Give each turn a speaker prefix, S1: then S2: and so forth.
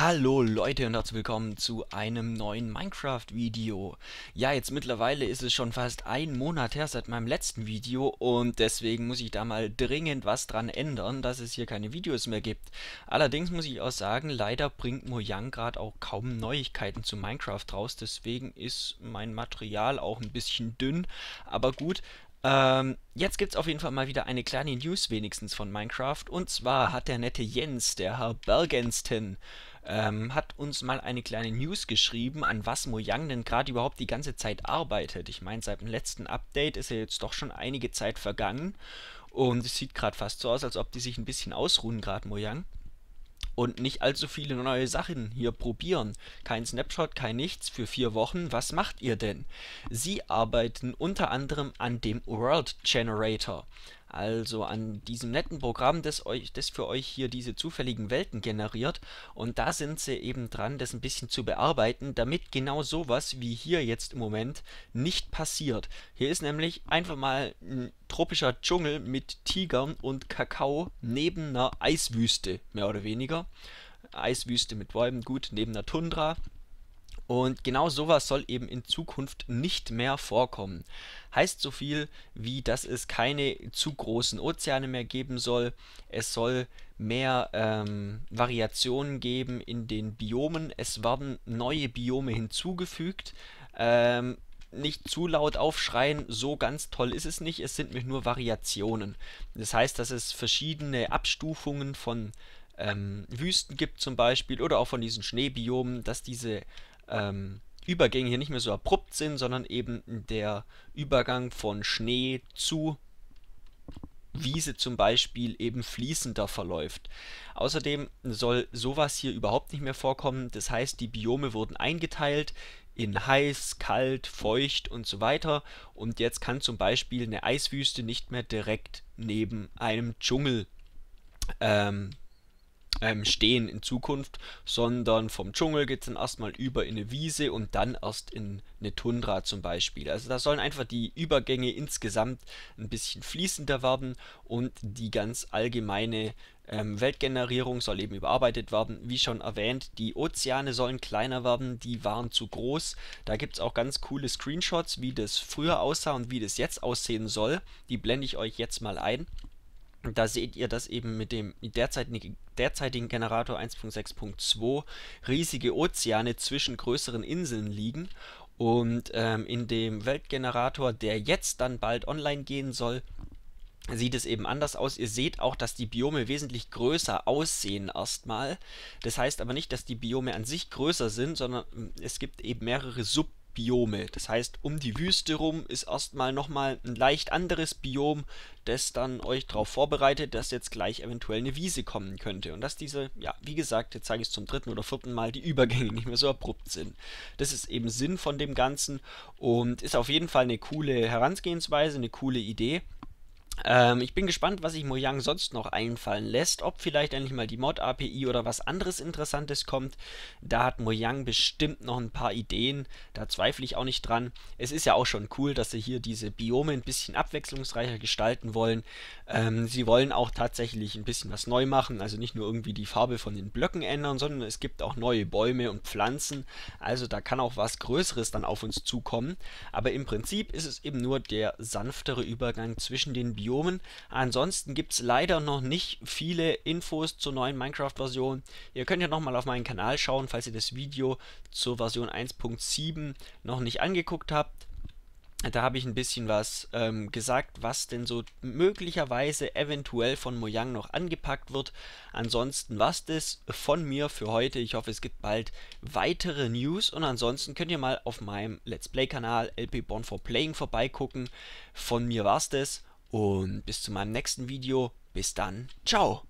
S1: Hallo Leute und herzlich willkommen zu einem neuen Minecraft-Video. Ja, jetzt mittlerweile ist es schon fast ein Monat her seit meinem letzten Video und deswegen muss ich da mal dringend was dran ändern, dass es hier keine Videos mehr gibt. Allerdings muss ich auch sagen, leider bringt Mojang gerade auch kaum Neuigkeiten zu Minecraft raus, deswegen ist mein Material auch ein bisschen dünn, aber gut, ähm, jetzt gibt es auf jeden Fall mal wieder eine kleine News wenigstens von Minecraft. Und zwar hat der nette Jens, der Herr Bergensten, ähm, hat uns mal eine kleine News geschrieben, an was Mojang denn gerade überhaupt die ganze Zeit arbeitet. Ich meine, seit dem letzten Update ist ja jetzt doch schon einige Zeit vergangen. Und es sieht gerade fast so aus, als ob die sich ein bisschen ausruhen, gerade Mojang und nicht allzu viele neue Sachen hier probieren. Kein Snapshot, kein nichts für vier Wochen. Was macht ihr denn? Sie arbeiten unter anderem an dem World Generator also an diesem netten Programm, das, euch, das für euch hier diese zufälligen Welten generiert. Und da sind sie eben dran, das ein bisschen zu bearbeiten, damit genau sowas wie hier jetzt im Moment nicht passiert. Hier ist nämlich einfach mal ein tropischer Dschungel mit Tigern und Kakao neben einer Eiswüste, mehr oder weniger. Eiswüste mit Bäumen, gut, neben einer Tundra. Und genau sowas soll eben in Zukunft nicht mehr vorkommen. Heißt so viel wie, dass es keine zu großen Ozeane mehr geben soll. Es soll mehr ähm, Variationen geben in den Biomen. Es werden neue Biome hinzugefügt. Ähm, nicht zu laut aufschreien, so ganz toll ist es nicht, es sind nur Variationen. Das heißt, dass es verschiedene Abstufungen von ähm, Wüsten gibt zum Beispiel oder auch von diesen Schneebiomen, dass diese ähm, Übergänge hier nicht mehr so abrupt sind, sondern eben der Übergang von Schnee zu Wiese zum Beispiel eben fließender verläuft. Außerdem soll sowas hier überhaupt nicht mehr vorkommen. Das heißt, die Biome wurden eingeteilt in heiß, kalt, feucht und so weiter. Und jetzt kann zum Beispiel eine Eiswüste nicht mehr direkt neben einem Dschungel ähm, ähm, stehen in Zukunft, sondern vom Dschungel geht es dann erstmal über in eine Wiese und dann erst in eine Tundra zum Beispiel. Also da sollen einfach die Übergänge insgesamt ein bisschen fließender werden und die ganz allgemeine ähm, Weltgenerierung soll eben überarbeitet werden. Wie schon erwähnt, die Ozeane sollen kleiner werden, die waren zu groß. Da gibt es auch ganz coole Screenshots, wie das früher aussah und wie das jetzt aussehen soll. Die blende ich euch jetzt mal ein. Da seht ihr, dass eben mit dem derzeitigen, derzeitigen Generator 1.6.2 riesige Ozeane zwischen größeren Inseln liegen. Und ähm, in dem Weltgenerator, der jetzt dann bald online gehen soll, sieht es eben anders aus. Ihr seht auch, dass die Biome wesentlich größer aussehen erstmal. Das heißt aber nicht, dass die Biome an sich größer sind, sondern hm, es gibt eben mehrere Sub Biome. Das heißt, um die Wüste rum ist erstmal nochmal ein leicht anderes Biom, das dann euch darauf vorbereitet, dass jetzt gleich eventuell eine Wiese kommen könnte. Und dass diese, ja, wie gesagt, jetzt zeige ich es zum dritten oder vierten Mal, die Übergänge nicht mehr so abrupt sind. Das ist eben Sinn von dem Ganzen und ist auf jeden Fall eine coole Herangehensweise, eine coole Idee. Ähm, ich bin gespannt, was sich Mojang sonst noch einfallen lässt. Ob vielleicht endlich mal die Mod-API oder was anderes Interessantes kommt. Da hat Mojang bestimmt noch ein paar Ideen. Da zweifle ich auch nicht dran. Es ist ja auch schon cool, dass sie hier diese Biome ein bisschen abwechslungsreicher gestalten wollen. Ähm, sie wollen auch tatsächlich ein bisschen was neu machen. Also nicht nur irgendwie die Farbe von den Blöcken ändern, sondern es gibt auch neue Bäume und Pflanzen. Also da kann auch was Größeres dann auf uns zukommen. Aber im Prinzip ist es eben nur der sanftere Übergang zwischen den Biomen Biomen. Ansonsten gibt es leider noch nicht viele Infos zur neuen Minecraft-Version. Ihr könnt ja nochmal auf meinen Kanal schauen, falls ihr das Video zur Version 1.7 noch nicht angeguckt habt. Da habe ich ein bisschen was ähm, gesagt, was denn so möglicherweise eventuell von Mojang noch angepackt wird. Ansonsten war es das von mir für heute. Ich hoffe, es gibt bald weitere News und ansonsten könnt ihr mal auf meinem Let's Play-Kanal LP Born for Playing vorbeigucken. Von mir war es das und bis zu meinem nächsten Video. Bis dann. Ciao.